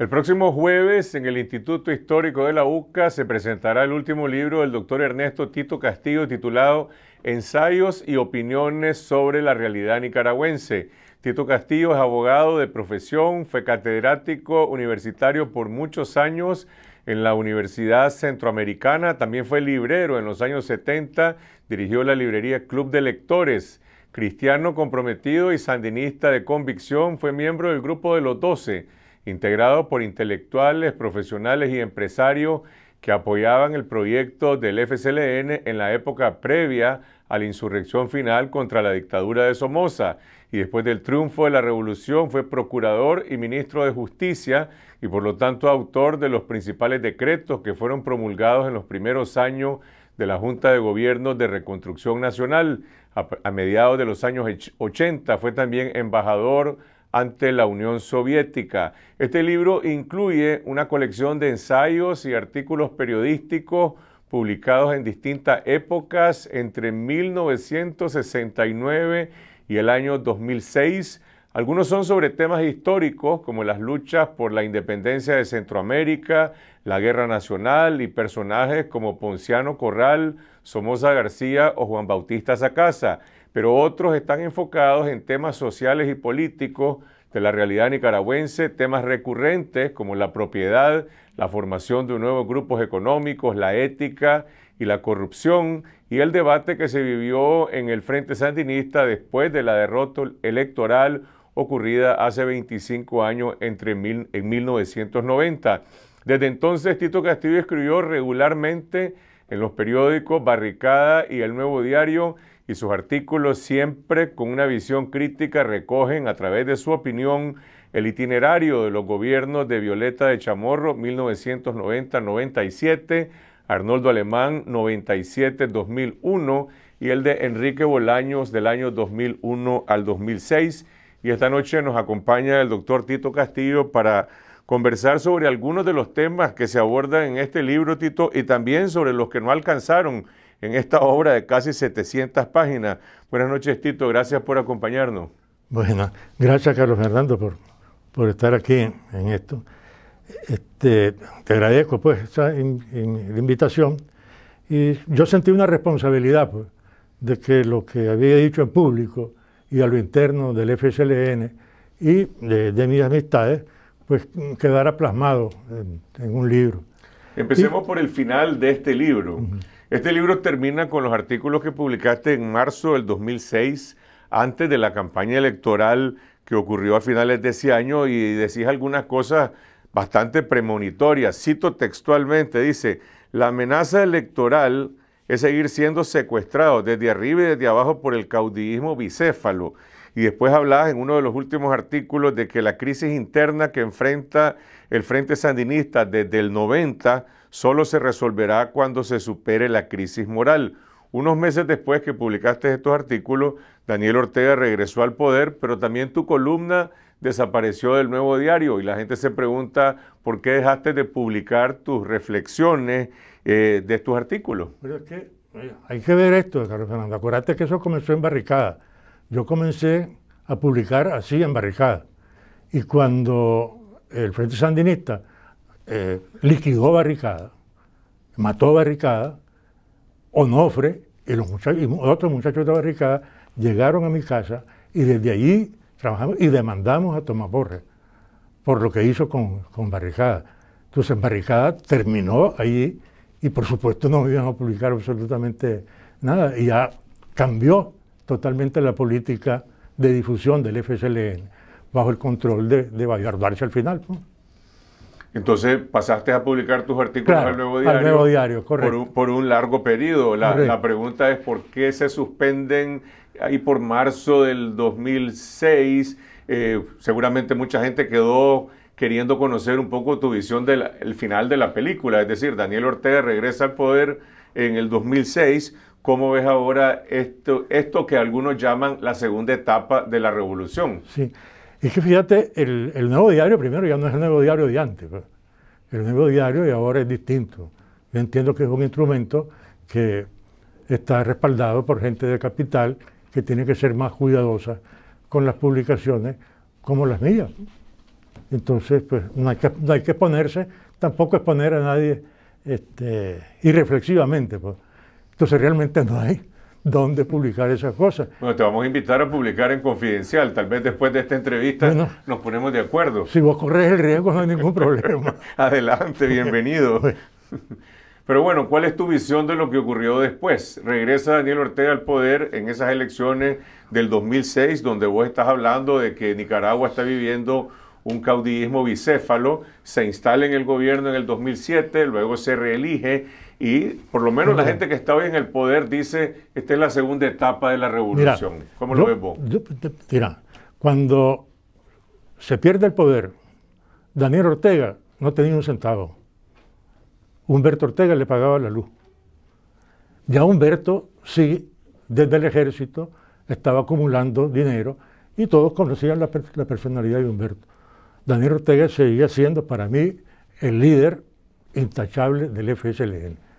El próximo jueves en el Instituto Histórico de la UCA se presentará el último libro del doctor Ernesto Tito Castillo titulado Ensayos y opiniones sobre la realidad nicaragüense. Tito Castillo es abogado de profesión, fue catedrático universitario por muchos años en la Universidad Centroamericana, también fue librero en los años 70, dirigió la librería Club de Lectores. Cristiano comprometido y sandinista de convicción, fue miembro del Grupo de los Doce integrado por intelectuales, profesionales y empresarios que apoyaban el proyecto del FCLN en la época previa a la insurrección final contra la dictadura de Somoza y después del triunfo de la revolución fue procurador y ministro de Justicia y por lo tanto autor de los principales decretos que fueron promulgados en los primeros años de la Junta de Gobierno de Reconstrucción Nacional. A, mediados de los años 80 fue también embajador ante la Unión Soviética. Este libro incluye una colección de ensayos y artículos periodísticos publicados en distintas épocas entre 1969 y el año 2006. Algunos son sobre temas históricos como las luchas por la independencia de Centroamérica, la guerra nacional y personajes como Ponciano Corral, Somoza García o Juan Bautista Sacasa pero otros están enfocados en temas sociales y políticos de la realidad nicaragüense, temas recurrentes como la propiedad, la formación de nuevos grupos económicos, la ética y la corrupción, y el debate que se vivió en el Frente Sandinista después de la derrota electoral ocurrida hace 25 años entre en 1990. Desde entonces, Tito Castillo escribió regularmente en los periódicos Barricada y El Nuevo Diario y sus artículos siempre con una visión crítica recogen a través de su opinión el itinerario de los gobiernos de Violeta de Chamorro 1990-97, Arnoldo Alemán 97-2001 y el de Enrique Bolaños del año 2001 al 2006. Y esta noche nos acompaña el doctor Tito Castillo para conversar sobre algunos de los temas que se abordan en este libro, Tito, y también sobre los que no alcanzaron en esta obra de casi 700 páginas. Buenas noches, Tito. Gracias por acompañarnos. Bueno, gracias, Carlos Fernando, por, por estar aquí en, esto. Este, te agradezco, pues, esa la invitación. Y yo sentí una responsabilidad, pues, de que lo que había dicho en público y a lo interno del FSLN y de, mis amistades, pues quedara plasmado en, un libro. Empecemos por el final de este libro. Este libro termina con los artículos que publicaste en marzo del 2006, antes de la campaña electoral que ocurrió a finales de ese año y decís algunas cosas bastante premonitorias. Cito textualmente, dice, la amenaza electoral es seguir siendo secuestrado desde arriba y desde abajo por el caudillismo bicéfalo. Y después hablás en uno de los últimos artículos de que la crisis interna que enfrenta el Frente Sandinista desde el 90 solo se resolverá cuando se supere la crisis moral. Unos meses después que publicaste estos artículos, Daniel Ortega regresó al poder, pero también tu columna desapareció del nuevo diario y la gente se pregunta por qué dejaste de publicar tus reflexiones eh, de estos artículos. Pero es que hay que ver esto, Carlos Fernando. Acuérdate que eso comenzó en barricada. Yo comencé a publicar así en barricada. Y cuando el Frente Sandinista eh, liquidó Barricada, mató Barricada, Onofre y, los otros muchachos de Barricada llegaron a mi casa y desde allí trabajamos y demandamos a Tomás Borges por lo que hizo con, Barricada. Entonces Barricada terminó allí y por supuesto no iban a publicar absolutamente nada y ya cambió totalmente la política de difusión del FSLN bajo el control de, de al final. Entonces pasaste a publicar tus artículos al Nuevo Diario, al nuevo diario correcto. Por, un, largo periodo. La, pregunta es por qué se suspenden ahí por marzo del 2006. Eh, seguramente mucha gente quedó queriendo conocer un poco tu visión del final de la película. Es decir, Daniel Ortega regresa al poder en el 2006. ¿Cómo ves ahora esto, esto que algunos llaman la segunda etapa de la revolución? Sí. Es que fíjate, el, nuevo diario primero ya no es el nuevo diario de antes. Pues. El nuevo diario de ahora es distinto. Yo entiendo que es un instrumento que está respaldado por gente de capital que tiene que ser más cuidadosa con las publicaciones como las mías. Entonces, pues no hay que, no hay que exponerse, tampoco exponer a nadie este, irreflexivamente. Pues. Entonces realmente no hay dónde publicar esas cosas. Bueno, te vamos a invitar a publicar en Confidencial. Tal vez después de esta entrevista nos ponemos de acuerdo. Si vos corres el riesgo, no hay ningún problema. Adelante, bienvenido. Pero bueno, ¿cuál es tu visión de lo que ocurrió después? Regresa Daniel Ortega al poder en esas elecciones del 2006, donde vos estás hablando de que Nicaragua está viviendo un caudillismo bicéfalo, se instala en el gobierno en el 2007, luego se reelige y por lo menos la gente que está hoy en el poder dice, esta es la segunda etapa de la revolución. ¿Cómo lo ves vos? mira, cuando se pierde el poder, Daniel Ortega no tenía un centavo. Humberto Ortega le pagaba la luz. Ya Humberto sí, desde el ejército, estaba acumulando dinero y todos conocían la, la personalidad de Humberto. Daniel Ortega seguía siendo para mí el líder intachable del FSLN.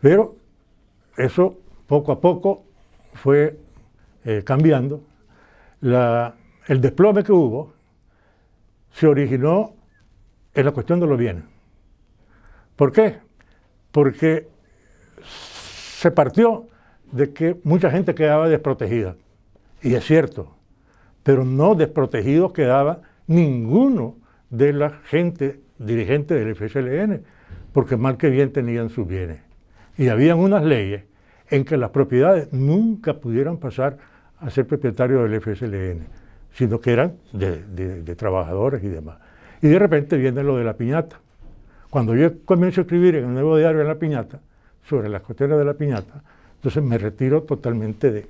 Pero eso poco a poco fue eh, cambiando. el desplome que hubo se originó en la cuestión de los bienes. ¿Por qué? Porque se partió de que mucha gente quedaba desprotegida. Y es cierto, pero no desprotegidos quedaba ninguno de la gente dirigente del FSLN, porque mal que bien tenían sus bienes. Y habían unas leyes en que las propiedades nunca pudieran pasar a ser propietarios del FSLN, sino que eran de, trabajadores y demás. Y de repente viene lo de la piñata. Cuando yo comienzo a escribir en el nuevo diario en la piñata, sobre las cuestiones de la piñata, entonces me retiro totalmente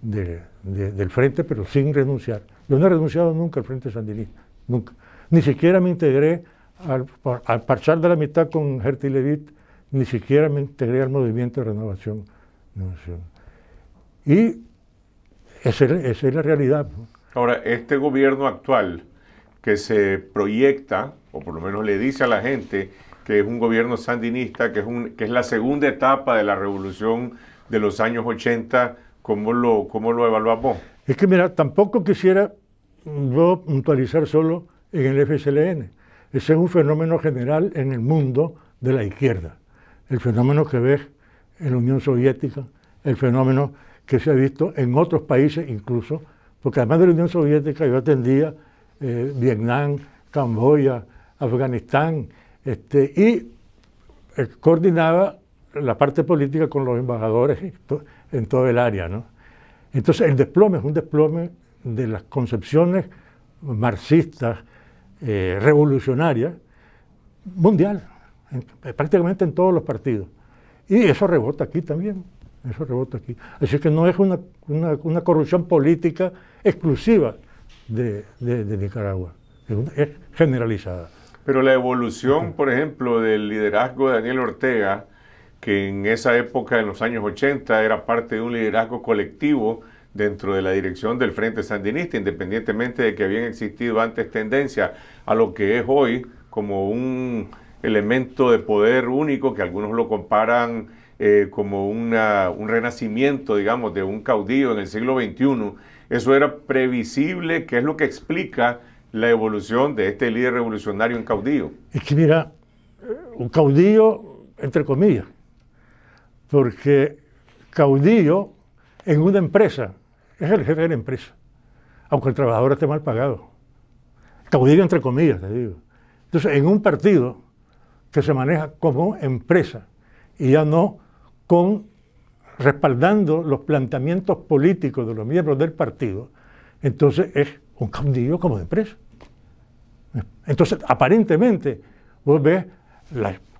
del frente, pero sin renunciar. Yo no he renunciado nunca al Frente Sandinista, nunca. Ni siquiera me integré al, al parchar de la mitad con Gerti Levit, ni siquiera me integré al movimiento de renovación. Y esa es, la realidad. Ahora, este gobierno actual que se proyecta, o por lo menos le dice a la gente, que es un gobierno sandinista, que es, un, que es la segunda etapa de la revolución de los años 80, ¿cómo lo, cómo lo evaluamos? Es que mira, tampoco quisiera yo puntualizar solo en el FSLN. Ese es un fenómeno general en el mundo de la izquierda. El fenómeno que ves en la Unión Soviética, el fenómeno que se ha visto en otros países incluso, porque además de la Unión Soviética yo atendía eh, Vietnam, Camboya, Afganistán, este, y eh, coordinaba la parte política con los embajadores en todo el área. ¿no? Entonces el desplome es un desplome de las concepciones marxistas, eh, revolucionarias, mundial, prácticamente en todos los partidos. Y eso rebota aquí también, eso rebota aquí. Así que no es una, una, corrupción política exclusiva de, de, Nicaragua, es generalizada. Pero la evolución, por ejemplo, del liderazgo de Daniel Ortega, que en esa época, en los años 80, era parte de un liderazgo colectivo dentro de la dirección del Frente Sandinista, independientemente de que habían existido antes tendencias a lo que es hoy como un elemento de poder único, que algunos lo comparan eh, como una, un renacimiento, digamos, de un caudillo en el siglo XXI. Eso era previsible, que es lo que explica la evolución de este líder revolucionario en caudillo. Es que mira, un caudillo, entre comillas, porque caudillo en una empresa es el jefe de la empresa, aunque el trabajador esté mal pagado. Caudillo entre comillas, te digo. Entonces, en un partido que se maneja como empresa y ya no con respaldando los planteamientos políticos de los miembros del partido, entonces es un caudillo como de empresa. Entonces, aparentemente, vos ves,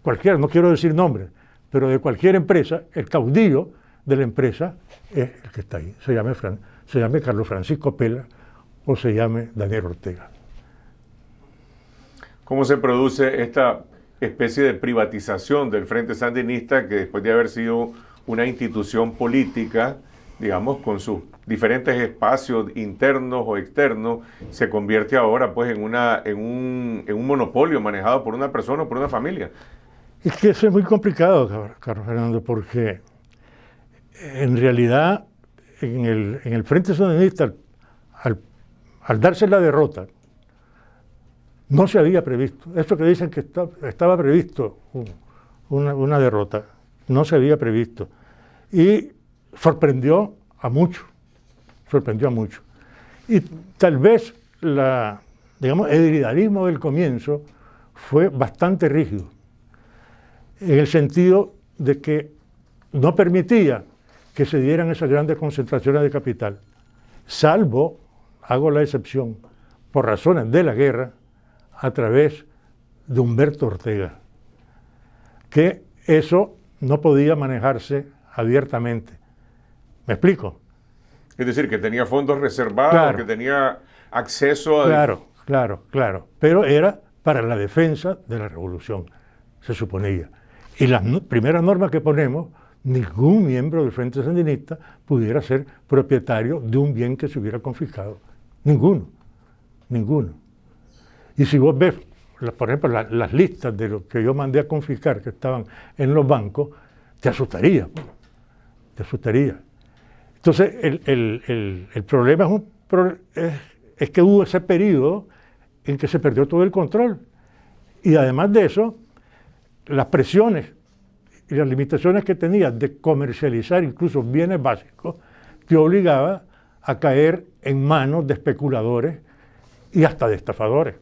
cualquiera, no quiero decir nombre, pero de cualquier empresa, el caudillo de la empresa es el que está ahí. Se llame, se llame Carlos Francisco Pela o se llame Daniel Ortega. ¿Cómo se produce esta especie de privatización del Frente Sandinista que después de haber sido una institución política, digamos, con sus diferentes espacios internos o externos, se convierte ahora pues en, una, en, un, en un monopolio manejado por una persona o por una familia? Es que eso es muy complicado, Carlos Fernando, porque en realidad en el, en el Frente Sandinista, al, darse la derrota, no se había previsto. Esto que dicen que estaba previsto una, derrota, no se había previsto. Y sorprendió a muchos, sorprendió a muchos. Y tal vez el idealismo del comienzo fue bastante rígido, en el sentido de que no permitía que se dieran esas grandes concentraciones de capital, salvo, hago la excepción, por razones de la guerra, a través de Humberto Ortega, que eso no podía manejarse abiertamente. ¿Me explico? Es decir, que tenía fondos reservados, que tenía acceso a... Claro, claro, claro. Pero era para la defensa de la revolución, se suponía. Y las primeras normas que ponemos, ningún miembro del Frente Sandinista pudiera ser propietario de un bien que se hubiera confiscado. Ninguno, ninguno. Y si vos ves, por ejemplo, las listas de lo que yo mandé a confiscar que estaban en los bancos, te asustaría, te asustaría. Entonces, el, problema es, que hubo ese periodo en que se perdió todo el control. Y además de eso, las presiones y las limitaciones que tenías de comercializar incluso bienes básicos, te obligaba a caer en manos de especuladores y hasta de estafadores.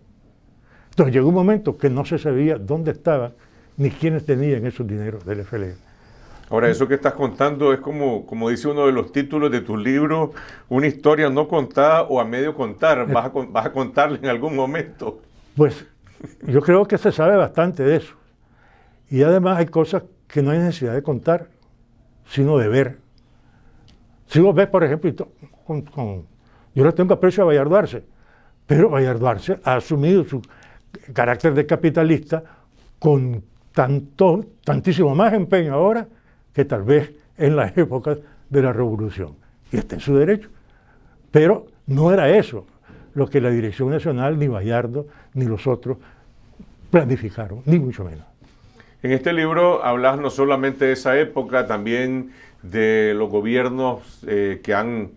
Entonces llegó un momento que no se sabía dónde estaban ni quiénes tenían esos dineros del FLN. Ahora, eso que estás contando es como, como dice uno de los títulos de tu libro, una historia no contada o a medio contar. Vas a, vas a contarle en algún momento. Pues yo creo que se sabe bastante de eso. Y además hay cosas que no hay necesidad de contar, sino de ver. Si vos ves, por ejemplo, yo le tengo aprecio a Bayardo Arce, pero Bayardo Arce ha asumido su carácter de capitalista con tanto, tantísimo más empeño ahora que tal vez en la época de la revolución. Y está en su derecho. Pero no era eso lo que la Dirección Nacional, ni Bayardo, ni los otros planificaron, ni mucho menos. En este libro hablas no solamente de esa época, también de los gobiernos eh, que han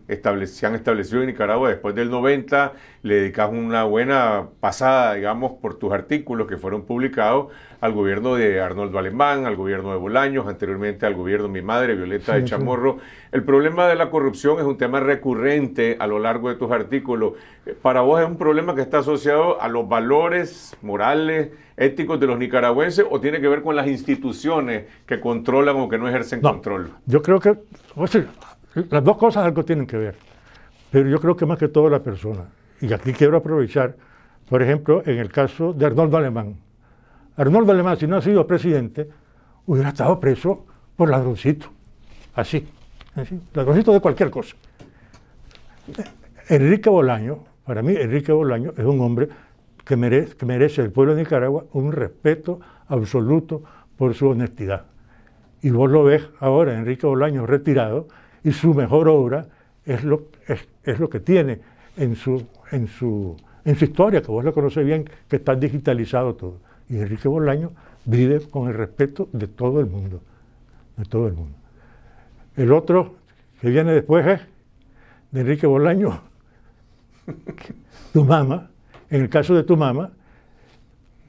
se han establecido en Nicaragua después del 90. Le dedicas una buena pasada, digamos, por tus artículos que fueron publicados al gobierno de Arnoldo Alemán, al gobierno de Bolaños, anteriormente al gobierno de mi madre, Violeta de Chamorro. El problema de la corrupción es un tema recurrente a lo largo de tus artículos. Para vos es un problema que está asociado a los valores morales, éticos de los nicaragüenses o tiene que ver con las instituciones que controlan o que no ejercen control? Yo creo que las dos cosas algo tienen que ver, pero yo creo que más que todo la persona. Y aquí quiero aprovechar, por ejemplo, en el caso de Arnoldo Alemán. Arnoldo Alemán, si no ha sido presidente, hubiera estado preso por ladroncito, así, así ladroncito de cualquier cosa. Enrique Bolaño, para mí Enrique Bolaño es un hombre que merece, que merece el pueblo de Nicaragua un respeto absoluto por su honestidad. Y vos lo ves ahora, Enrique Bolaño retirado, y su mejor obra es lo, que tiene en su, historia, que vos lo conoces bien, que está digitalizado todo. Y Enrique Bolaño vive con el respeto de todo el mundo, de todo el mundo. El otro que viene después es de Enrique Bolaño, tu mamá, en el caso de tu mamá,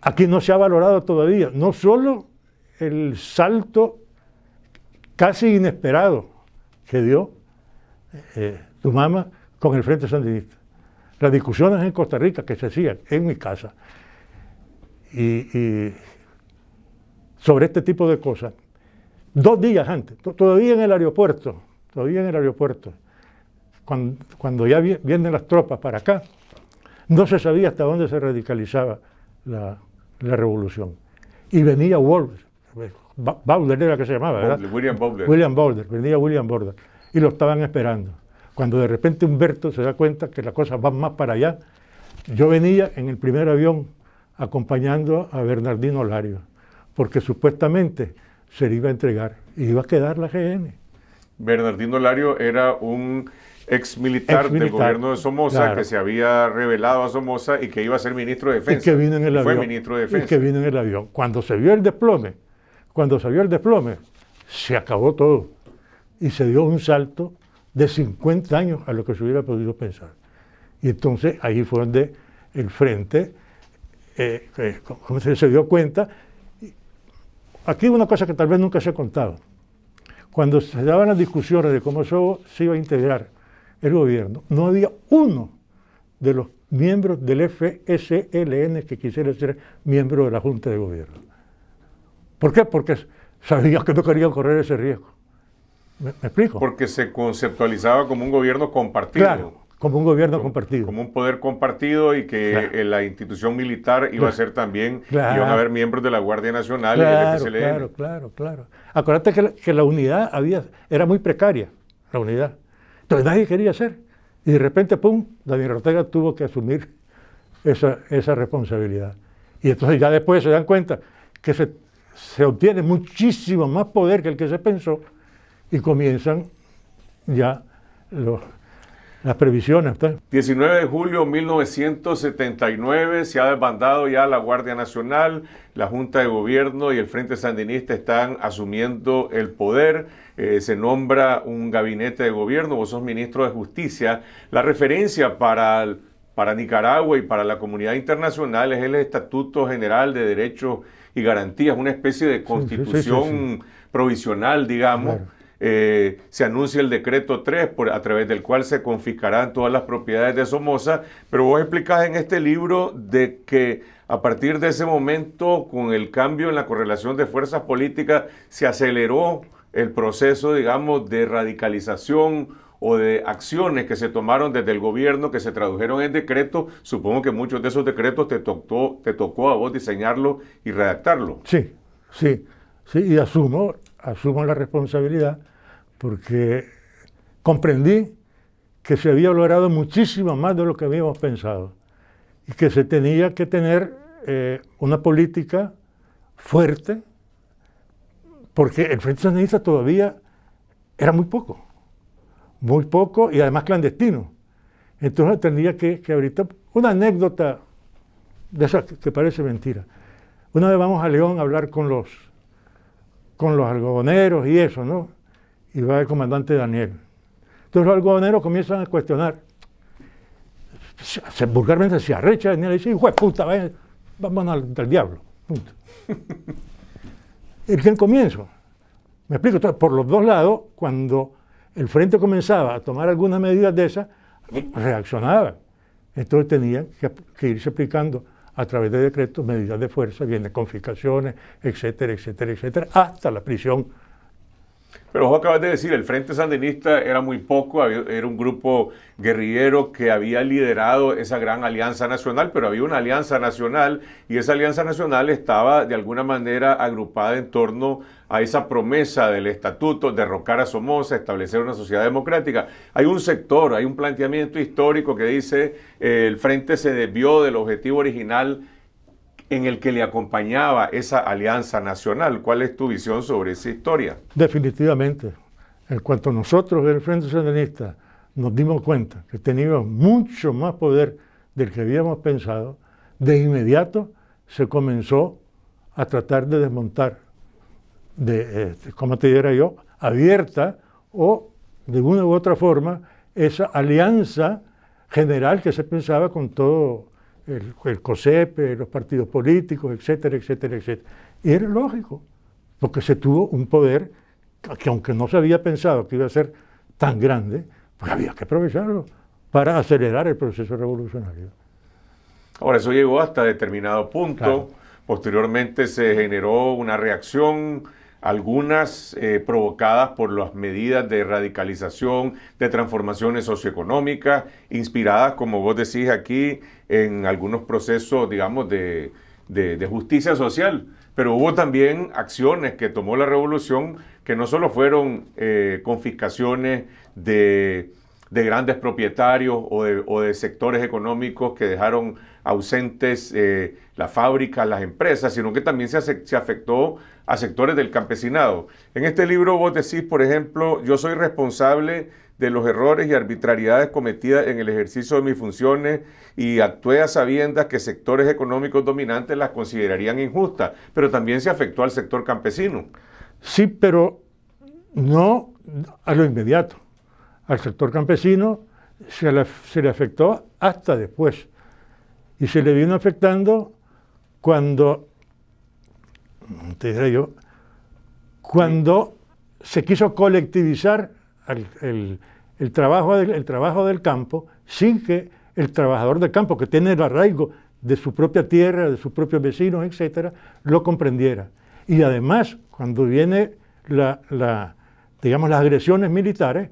aquí no se ha valorado todavía, no solo el salto casi inesperado que dio eh, tu mamá con el Frente Sandinista. Las discusiones en Costa Rica que se hacían en mi casa y, sobre este tipo de cosas, dos días antes, todavía en el aeropuerto, todavía en el aeropuerto, cuando, cuando ya vienen las tropas para acá, no se sabía hasta dónde se radicalizaba la, revolución. Y venía Wolf, Bowler era que se llamaba, ¿verdad? William Bowler. William Bowler, venía William Bowler. Y lo estaban esperando. Cuando de repente Humberto se da cuenta que las cosas van más para allá, yo venía en el primer avión acompañando a Bernardino Lario, porque supuestamente se le iba a entregar y iba a quedar la GN. Bernardino Lario era un ex militar, del gobierno de Somoza que se había revelado a Somoza y que iba a ser ministro de Defensa. Y que vino en el Fue avión. ministro de Defensa. Y que vino en el avión. Cuando se vio el desplome, cuando se vio el desplome, se acabó todo. Y se dio un salto de 50 años a lo que se hubiera podido pensar. Y entonces ahí fue donde el frente eh, como se, se dio cuenta, aquí una cosa que tal vez nunca se ha contado. Cuando se daban las discusiones de cómo se iba a integrar el gobierno, no había uno de los miembros del FSLN que quisiera ser miembro de la Junta de Gobierno. ¿Por qué? Porque sabían que no querían correr ese riesgo. ¿Me, explico? Porque se conceptualizaba como un gobierno compartido. Claro, como un gobierno compartido. Como un poder compartido y que la institución militar iba a ser también, iban a haber miembros de la Guardia Nacional y del FSLN. Claro, claro, claro. Acuérdate que la, que la unidad había, era muy precaria, la unidad. Entonces nadie quería hacer. Y de repente, ¡pum!, Daniel Ortega tuvo que asumir esa, esa responsabilidad. Y entonces ya después se dan cuenta que se, se obtiene muchísimo más poder que el que se pensó y comienzan ya los, las previsiones. 19 de julio de 1979 se ha desbandado ya la Guardia Nacional, la Junta de Gobierno y el Frente Sandinista están asumiendo el poder. Eh, se nombra un gabinete de gobierno, vos sos ministro de Justicia. La referencia para, para Nicaragua y para la comunidad internacional es el Estatuto General de Derechos y Garantías, una especie de constitución provisional, digamos. Eh, se anuncia el decreto 3 por, a través del cual se confiscarán todas las propiedades de Somoza, pero vos explicás en este libro de que a partir de ese momento, con el cambio en la correlación de fuerzas políticas, se aceleró el proceso, digamos, de radicalización o de acciones que se tomaron desde el gobierno, que se tradujeron en decreto. Supongo que muchos de esos decretos te tocó, te tocó a vos diseñarlo y redactarlo. Sí, sí, sí, y asumo, asumo la responsabilidad porque comprendí que se había logrado muchísimo más de lo que habíamos pensado y que se tenía que tener eh, una política fuerte, porque el Frente Sandinista todavía era muy poco, muy poco y además clandestino. Entonces tendría que, que ahorita, una anécdota de esa que parece mentira. Una vez vamos a León a hablar con los, con los algodoneros y eso, ¿no? Y va el comandante Daniel. Entonces los algodoneros comienzan a cuestionar. Se, vulgarmente se arrecha Daniel y dice, hijo de puta, vamos al, diablo. Punto. el que comienzo. Me explico, Entonces, por los dos lados, cuando el frente comenzaba a tomar algunas medidas de esas, reaccionaba. Entonces tenían que, que irse aplicando a través de decretos medidas de fuerza, bien de confiscaciones, etcétera, etcétera, etcétera, hasta la prisión pero vos acabas de decir, el Frente Sandinista era muy poco, era un grupo guerrillero que había liderado esa gran alianza nacional, pero había una alianza nacional y esa alianza nacional estaba de alguna manera agrupada en torno a esa promesa del estatuto, derrocar a Somoza, establecer una sociedad democrática. Hay un sector, hay un planteamiento histórico que dice eh, el Frente se desvió del objetivo original en el que le acompañaba esa alianza nacional. ¿Cuál es tu visión sobre esa historia? Definitivamente. En cuanto nosotros del Frente Sandinista nos dimos cuenta que teníamos mucho más poder del que habíamos pensado, de inmediato se comenzó a tratar de desmontar, de, este, como te dijera yo, abierta o de una u otra forma esa alianza general que se pensaba con todo el, el COSEP, los partidos políticos, etcétera, etcétera, etcétera. Y era lógico, porque se tuvo un poder que aunque no se había pensado que iba a ser tan grande, pues había que aprovecharlo para acelerar el proceso revolucionario. Ahora, eso llegó hasta determinado punto. Posteriormente se generó una reacción algunas eh, provocadas por las medidas de radicalización, de transformaciones socioeconómicas, inspiradas, como vos decís aquí, en algunos procesos, digamos, de, justicia social. Pero hubo también acciones que tomó la revolución que no solo fueron eh, confiscaciones de, grandes propietarios o de, sectores económicos que dejaron ausentes eh, las fábricas, las empresas, sino que también se, se afectó a sectores del campesinado. En este libro vos decís, por ejemplo, yo soy responsable de los errores y arbitrariedades cometidas en el ejercicio de mis funciones y actué a sabiendas que sectores económicos dominantes las considerarían injustas, pero también se afectó al sector campesino. Sí, pero no a lo inmediato. Al sector campesino se le, afectó hasta después y se le vino afectando cuando, te diré yo, cuando se quiso colectivizar el, trabajo del, el trabajo del campo sin que el trabajador del campo, que tiene el arraigo de su propia tierra, de sus propios vecinos, etcétera, lo comprendiera. Y además, cuando viene la, digamos, las agresiones militares,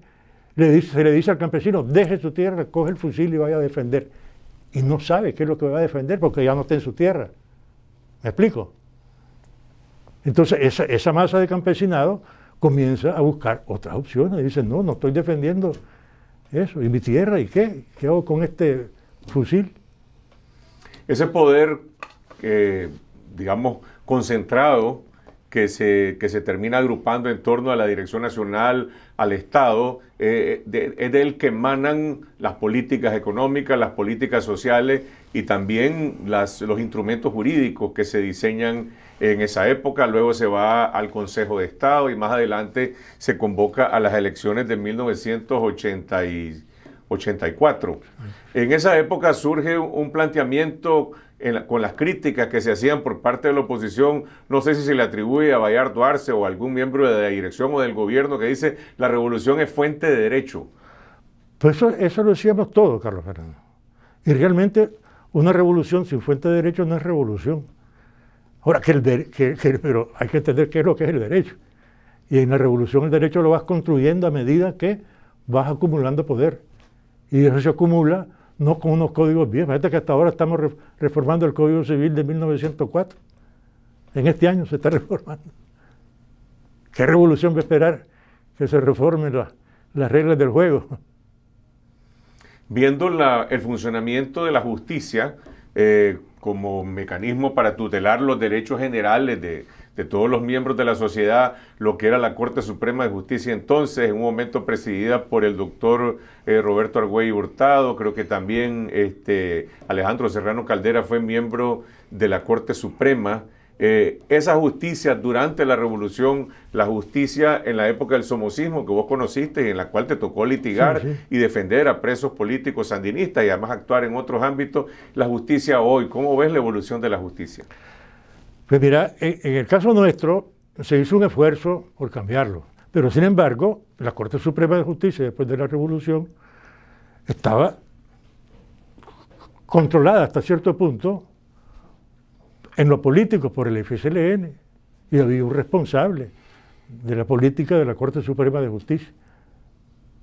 le dice, se le dice al campesino, deje su tierra, coge el fusil y vaya a defender. Y no sabe qué es lo que va a defender porque ya no está en su tierra. ¿Me explico? Entonces, esa, esa masa de campesinado comienza a buscar otras opciones. Y dice, no, no estoy defendiendo eso. ¿Y mi tierra? ¿Y qué? ¿Qué hago con este fusil? Ese poder, digamos, concentrado que se, que se termina agrupando en torno a la Dirección Nacional, al Estado, eh, es del que emanan las políticas económicas, las políticas sociales y también las, los instrumentos jurídicos que se diseñan en esa época. Luego se va al Consejo de Estado y más adelante se convoca a las elecciones de 1984. En esa época surge un planteamiento con las críticas que se hacían por parte de la oposición, no sé si se le atribuye a Bayardo Arce o algún miembro de la dirección o del gobierno que dice la revolución es fuente de derecho. Pues eso, eso lo decíamos todos, Carlos Fernando. Y realmente una revolución sin fuente de derecho no es revolución. Ahora, que el pero hay que entender qué es lo que es el derecho. Y en la revolución el derecho lo vas construyendo a medida que vas acumulando poder. Y eso se acumula no con unos códigos viejos. Fíjate que hasta ahora estamos reformando el Código Civil de 1904. En este año se está reformando. ¿Qué revolución va a esperar que se reformen las reglas del juego? Viendo el funcionamiento de la justicia eh, como mecanismo para tutelar los derechos generales de, de todos los miembros de la sociedad, lo que era la Corte Suprema de Justicia entonces, en un momento presidida por el doctor eh, Roberto Argüey Hurtado, creo que también este, Alejandro Serrano Caldera fue miembro de la Corte Suprema. Eh, esa justicia durante la revolución, la justicia en la época del somocismo que vos conociste, en la cual te tocó litigar y defender a presos políticos sandinistas y además actuar en otros ámbitos, la justicia hoy, ¿cómo ves la evolución de la justicia? Pues mira, en, el caso nuestro se hizo un esfuerzo por cambiarlo, pero sin embargo, la Corte Suprema de Justicia, después de la Revolución, estaba controlada hasta cierto punto en lo político por el FSLN y había un responsable de la política de la Corte Suprema de Justicia.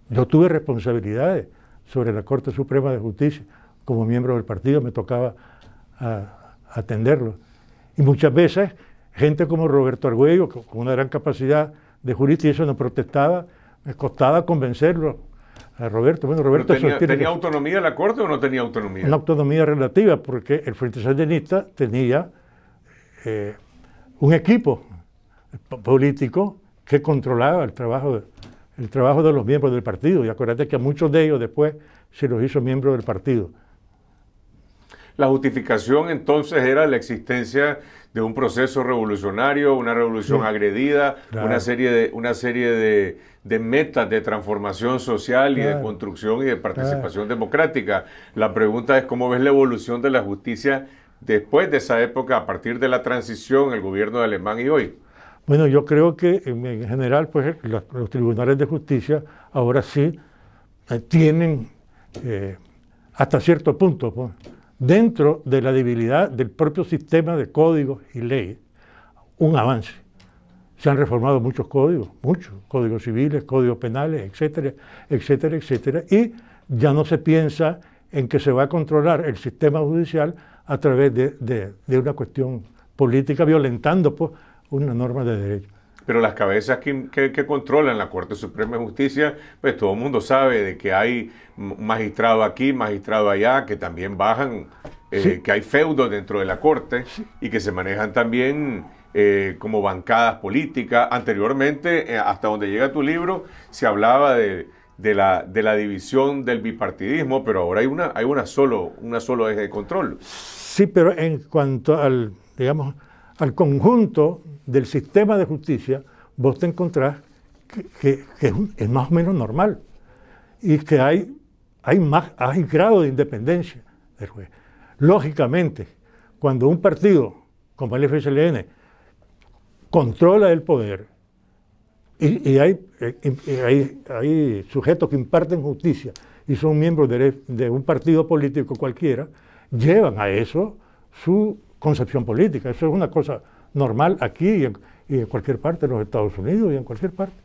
Yo tuve responsabilidades sobre la Corte Suprema de Justicia. Como miembro del partido me tocaba atenderlo. Y muchas veces gente como Roberto Argüello, con una gran capacidad de jurista y eso no protestaba, me costaba convencerlo a Roberto. Bueno, Roberto tenía, autonomía la Corte o no tenía autonomía? Una autonomía relativa, porque el Frente Sandinista tenía eh, un equipo político que controlaba el trabajo, el trabajo de los miembros del partido. Y acuérdate que a muchos de ellos después se los hizo miembros del partido. La justificación entonces era la existencia de un proceso revolucionario, una revolución agredida, una serie de, una serie de, metas de transformación social y de construcción y de participación democrática. La pregunta es cómo ves la evolución de la justicia después de esa época, a partir de la transición, el gobierno de Alemán y hoy. Bueno, yo creo que en general, pues los, tribunales de justicia ahora sí eh, tienen eh, hasta cierto punto pues, dentro de la debilidad del propio sistema de códigos y leyes, un avance. Se han reformado muchos códigos, muchos, códigos civiles, códigos penales, etcétera, etcétera, etcétera, y ya no se piensa en que se va a controlar el sistema judicial a través de, una cuestión política violentando pues, una norma de derecho. Pero las cabezas que, que, controlan la Corte Suprema de Justicia, pues todo el mundo sabe de que hay magistrado aquí, magistrado allá, que también bajan, eh, que hay feudos dentro de la Corte y que se manejan también eh, como bancadas políticas. Anteriormente, eh, hasta donde llega tu libro, se hablaba de, la, de la división del bipartidismo, pero ahora hay una, hay una solo, una solo eje de control. Sí, pero en cuanto al, digamos, al conjunto del sistema de justicia, vos te encontrás que, es más o menos normal y que hay, hay más hay grado de independencia del juez. Lógicamente, cuando un partido como el FSLN controla el poder y, hay, hay, hay, sujetos que imparten justicia y son miembros de, un partido político cualquiera, llevan a eso su concepción política. Eso es una cosa normal aquí y en, en cualquier parte de los Estados Unidos y en cualquier parte.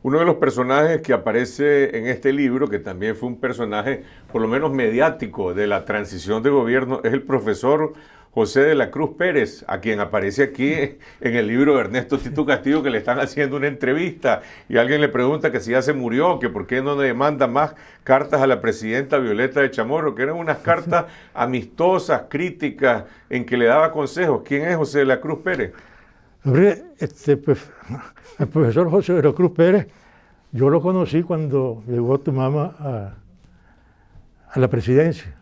Uno de los personajes que aparece en este libro, que también fue un personaje por lo menos mediático de la transición de gobierno, es el profesor José de la Cruz Pérez, a quien aparece aquí en el libro de Ernesto Tito Castillo, que le están haciendo una entrevista y alguien le pregunta que si ya se murió, que por qué no le manda más cartas a la presidenta Violeta de Chamorro, que eran unas cartas amistosas, críticas, en que le daba consejos. ¿Quién es José de la Cruz Pérez? Este, pues, el profesor José de la Cruz Pérez, yo lo conocí cuando llegó tu mamá a, la presidencia,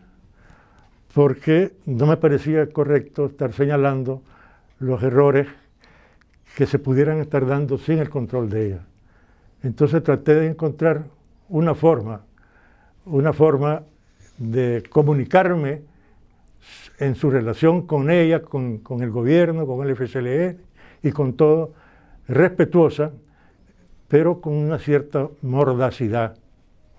porque no me parecía correcto estar señalando los errores que se pudieran estar dando sin el control de ella. Entonces traté de encontrar una forma, una forma de comunicarme en su relación con ella, con, el gobierno, con el FSLE, y con todo respetuosa, pero con una cierta mordacidad,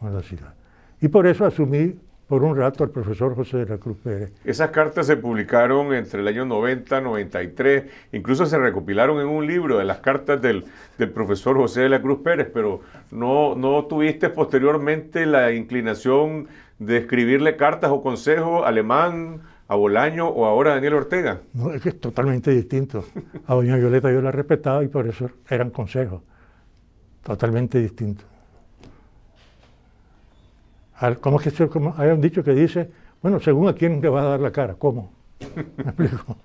mordacidad. Y por eso asumí por un rato al profesor José de la Cruz Pérez. Esas cartas se publicaron entre el año 90, 93, incluso se recopilaron en un libro de las cartas del, del profesor José de la Cruz Pérez, pero no, no tuviste posteriormente la inclinación de escribirle cartas o consejos alemán, a Bolaño o ahora a Daniel Ortega? No, es que es totalmente distinto. A doña Violeta yo la respetaba y por eso eran consejos. Totalmente distintos. ¿Cómo es que hay un dicho que dice, bueno, según a quién le va a dar la cara? ¿Cómo? ¿Me explico?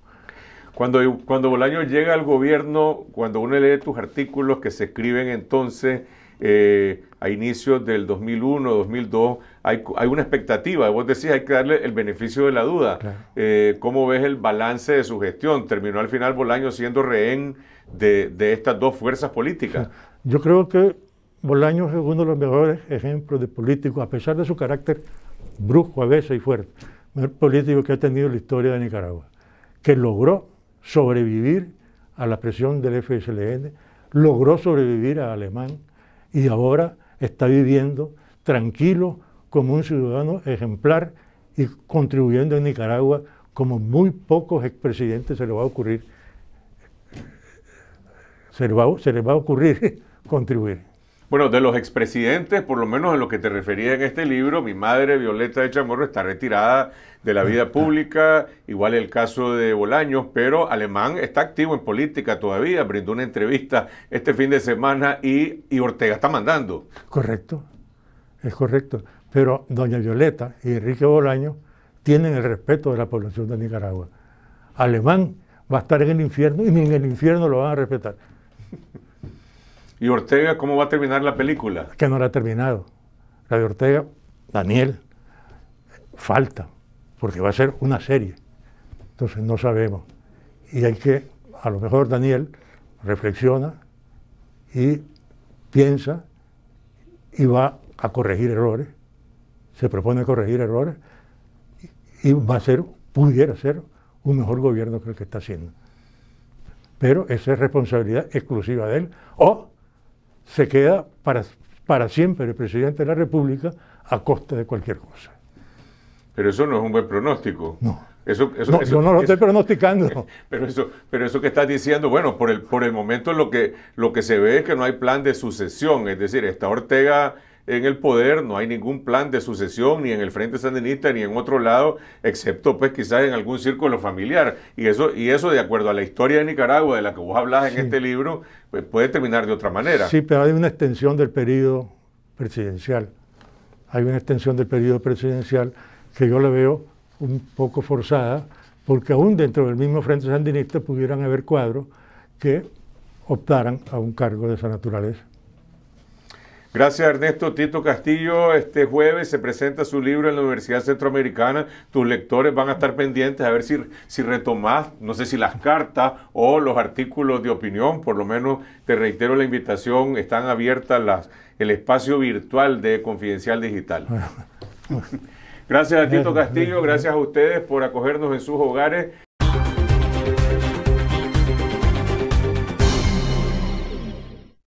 Cuando, cuando Bolaño llega al gobierno, cuando uno lee tus artículos que se escriben entonces eh, a inicios del 2001, 2002, hay, hay, una expectativa. Vos decís, hay que darle el beneficio de la duda. Eh, ¿Cómo ves el balance de su gestión? ¿Terminó al final Bolaño siendo rehén de, de estas dos fuerzas políticas? Yo creo que Bolaño es uno de los mejores ejemplos de político, a pesar de su carácter brusco a veces y fuerte, mejor político que ha tenido la historia de Nicaragua, que logró sobrevivir a la presión del FSLN, logró sobrevivir a Alemán, y ahora está viviendo tranquilo como un ciudadano ejemplar y contribuyendo en Nicaragua como muy pocos expresidentes se le va a ocurrir se le se le va a ocurrir contribuir. Bueno, de los expresidentes, por lo menos en lo que te refería en este libro, mi madre, Violeta de Chamorro, está retirada de la vida pública, igual el caso de Bolaños, pero Alemán está activo en política todavía, brindó una entrevista este fin de semana y, y Ortega está mandando. Correcto, es correcto. Pero doña Violeta y Enrique Bolaños tienen el respeto de la población de Nicaragua. Alemán va a estar en el infierno y ni en el infierno lo van a respetar. ¿Y Ortega cómo va a terminar la película? Que no la ha terminado. La de Ortega, Daniel, falta, porque va a ser una serie. Entonces no sabemos. Y hay que, a lo mejor Daniel reflexiona y piensa y va a corregir errores, se propone corregir errores y va a ser, pudiera ser, un mejor gobierno que el que está haciendo. Pero esa es responsabilidad exclusiva de él. O se queda para, para siempre el presidente de la República a costa de cualquier cosa. Pero eso no es un buen pronóstico. No. Eso, no, yo no lo estoy pronosticando. Pero eso, pero eso que estás diciendo, bueno, por el, por el momento lo que, lo que se ve es que no hay plan de sucesión, es decir, está Ortega en el poder, no hay ningún plan de sucesión ni en el Frente Sandinista ni en otro lado, excepto pues quizás en algún círculo familiar. Y eso, y eso de acuerdo a la historia de Nicaragua de la que vos hablas en este libro, pues puede terminar de otra manera. Sí, pero hay una extensión del periodo presidencial. Hay una extensión del periodo presidencial que yo la veo un poco forzada, porque aún dentro del mismo Frente Sandinista pudieran haber cuadros que optaran a un cargo de esa naturaleza. Gracias Ernesto Tito Castillo. Este jueves se presenta su libro en la Universidad Centroamericana. Tus lectores van a estar pendientes a ver si, si retomás, no sé si las cartas o los artículos de opinión. Por lo menos te reitero la invitación. Están abiertas las, el espacio virtual de Confidencial Digital. Gracias a Tito Castillo, gracias a ustedes por acogernos en sus hogares.